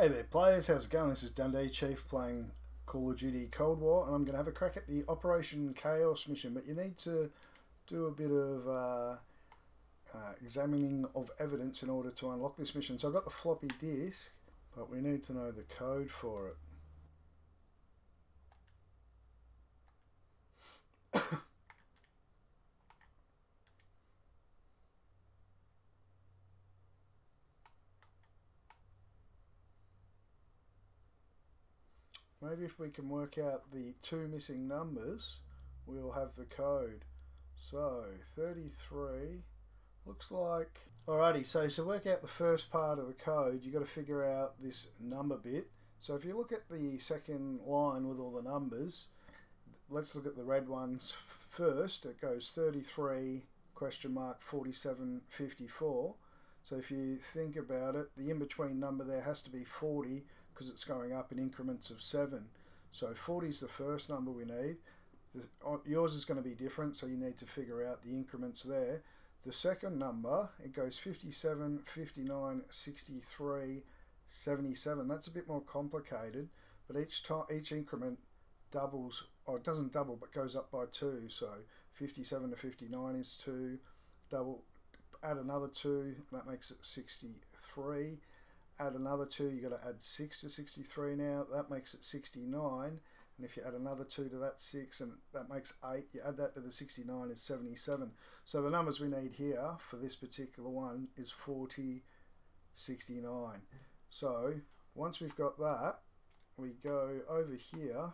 Hey there players, how's it going? This is Dundee Chief playing Call of Duty Cold War and I'm going to have a crack at the Operation Chaos mission but you need to do a bit of uh, uh, examining of evidence in order to unlock this mission. So I've got the floppy disk but we need to know the code for it. Maybe if we can work out the two missing numbers, we'll have the code. So 33 looks like. Alrighty, so to work out the first part of the code, you've got to figure out this number bit. So if you look at the second line with all the numbers, let's look at the red ones first. It goes 33 question mark 47 54. So if you think about it, the in-between number there has to be 40 because it's going up in increments of 7. So 40 is the first number we need. The, yours is going to be different, so you need to figure out the increments there. The second number, it goes 57, 59, 63, 77. That's a bit more complicated, but each time each increment doubles, or it doesn't double, but goes up by 2. So 57 to 59 is 2. Double, add another 2, that makes it 63 add another 2, you've got to add 6 to 63 now. That makes it 69. And if you add another 2 to that 6, and that makes 8, you add that to the 69 is 77. So the numbers we need here for this particular one is 40, 69. So once we've got that, we go over here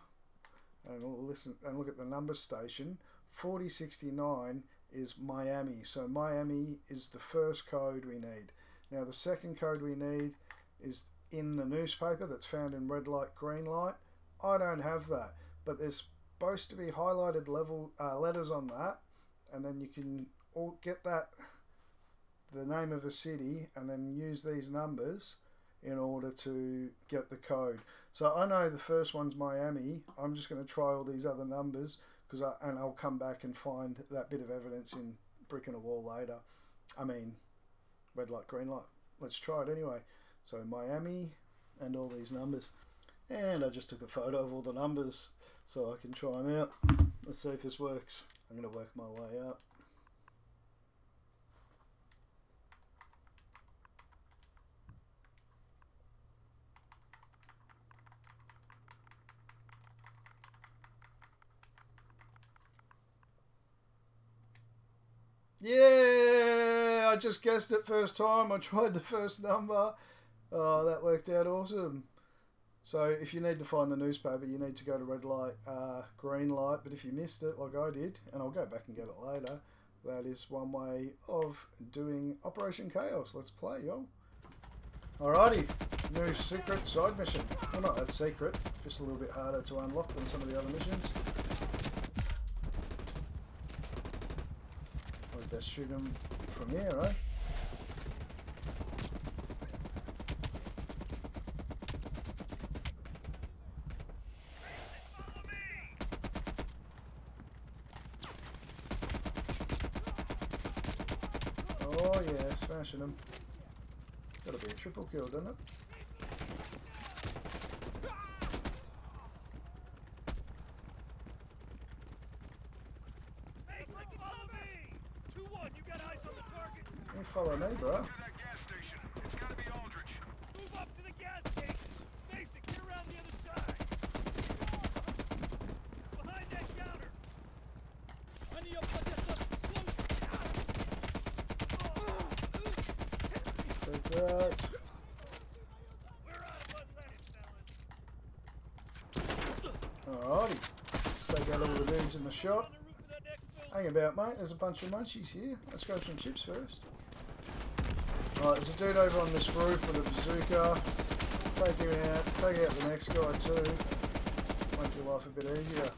and listen and look at the number station. 4069 is Miami. So Miami is the first code we need. Now the second code we need is in the newspaper that's found in red light, green light. I don't have that, but there's supposed to be highlighted level uh, letters on that, and then you can all get that the name of a city and then use these numbers in order to get the code. So I know the first one's Miami. I'm just going to try all these other numbers because I and I'll come back and find that bit of evidence in Brick in the Wall later. I mean, red light, green light. Let's try it anyway. So Miami and all these numbers. And I just took a photo of all the numbers so I can try them out. Let's see if this works. I'm going to work my way up. Yeah, I just guessed it first time. I tried the first number. Oh, that worked out awesome. So if you need to find the newspaper, you need to go to red light, uh, green light. But if you missed it, like I did, and I'll go back and get it later, that is one way of doing Operation Chaos. Let's play, yo. Alrighty, new secret side mission. Well, not that secret, just a little bit harder to unlock than some of the other missions. We best shoot them from here, right? Oh yeah, smashing him. That'll be a triple kill, doesn't it? follow me, bro. that. Alrighty. Take out all the dudes in the shop. Hang about, mate. There's a bunch of munchies here. Let's go some chips first. Right, there's a dude over on this roof with a bazooka. Take him out. Take out the next guy too. Make your life a bit easier.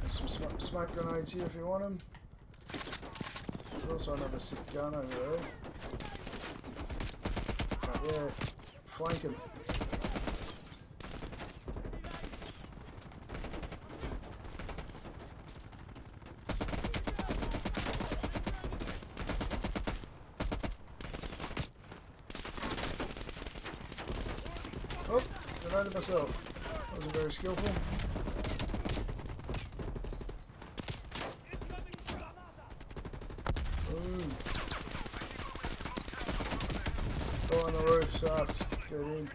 There's some sm smoke grenades here if you want them. There's also another sick gun over there. Right, yeah, flank him. Grenaded myself. That wasn't very skillful. Ooh. Go on the roof, sucks. Get in.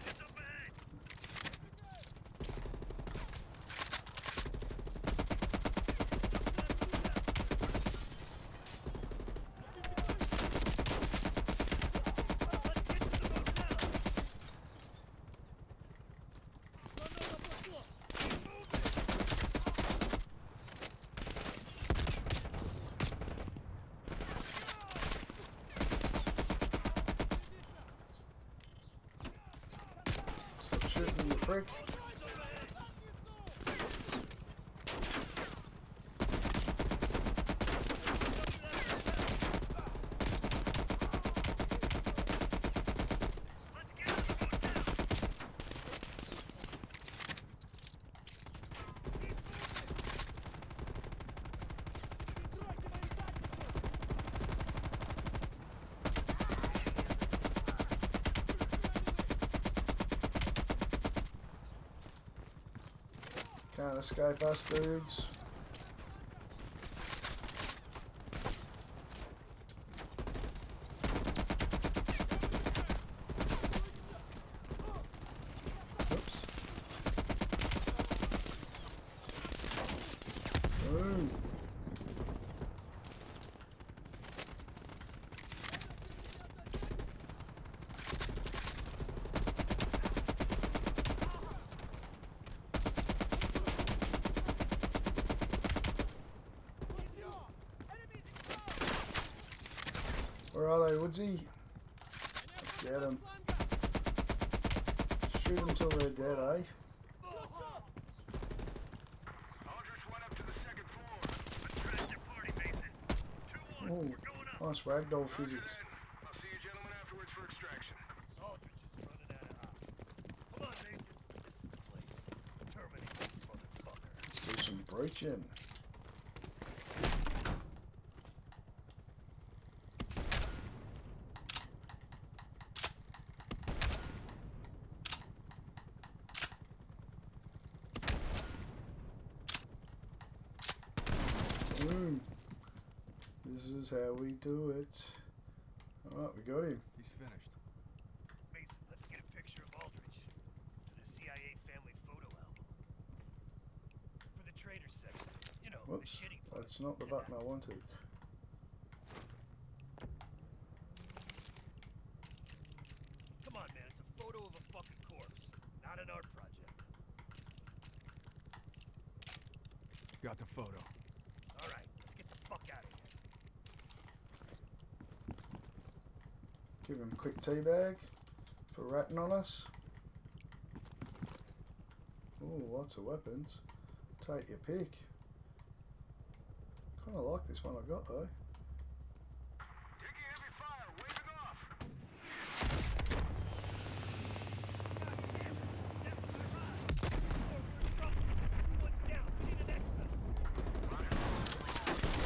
Stop shooting, you prick. Can't escape us, dudes. Oops. Ooh. Where are they, Woodsy? Get them. Shoot them till they're dead, eh? Went up to the second floor. Let's crash your party, Mason. Two one. Ooh, We're going up. nice ragdoll Roger physics. that. I'll see you gentlemen afterwards for extraction. Aldrich is running out of options. Come on, Mason. This is the place. Terminate this motherfucker. Let's do some breaching. Ooh. This is how we do it. Alright, we got him. He's finished. Mason, let's get a picture of Aldrich for the CIA family photo album. For the traders section. You know, Whoops, the shitty part. that's not the button I wanted. Come on, man. It's a photo of a fucking corpse, not an art project. Got the photo. All right, let's get the fuck out of here. Give him a quick tea bag for ratting on us. Oh, lots of weapons. Take your pick. Kind of like this one I got though.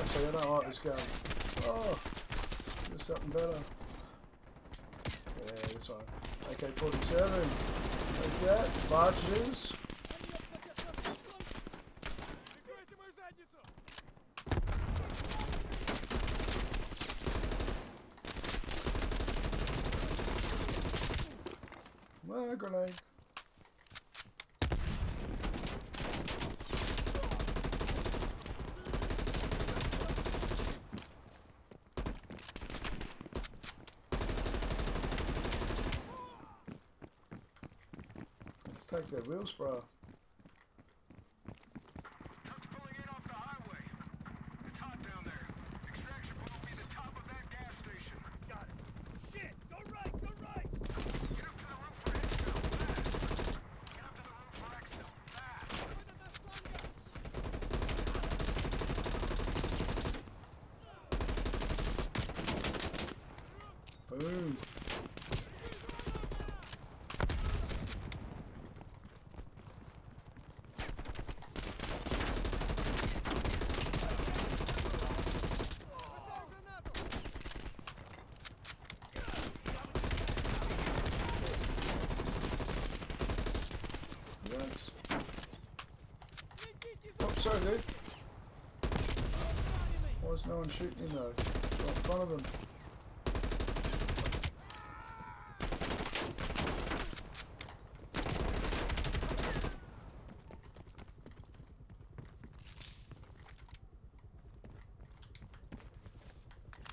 Actually, I don't like this gun. Oh, do something better. Yeah. AK-47. Take that, barges. Well, grenade. Let's take that wheel spray. Truck's pulling in off the highway. It's hot down there. Extraction point will be the top of that gas station. Got it. Shit! Go right! Go right! Get up to the roof for exfil. Fast. Get up to the roof for exfil. Fast. Boom. Sorry, dude. Why is no one shooting you though? Right in front of them.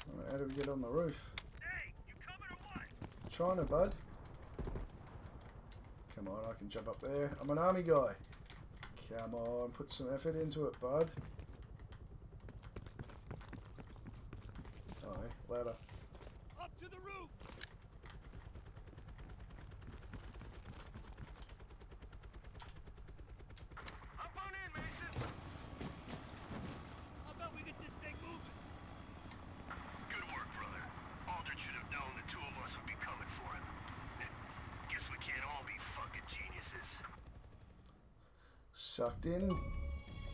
Alright, how do we get on the roof? Hey? China, bud. Come on, I can jump up there. I'm an army guy. Come on, put some effort into it, bud. Oh, ladder. Up to the roof! Up on in, Mason. How about we get this thing moving? Good work, brother. Aldrich should have known the two of us would be coming for him. Guess we can't all be fucking geniuses. Sucked in.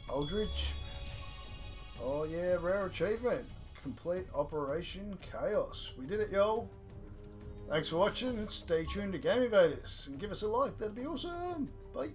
Aldrich. Oh yeah, rare achievement. Complete Operation Chaos. We did it, y'all. Thanks for watching stay tuned to Game Invaders and give us a like, that'd be awesome. Bye.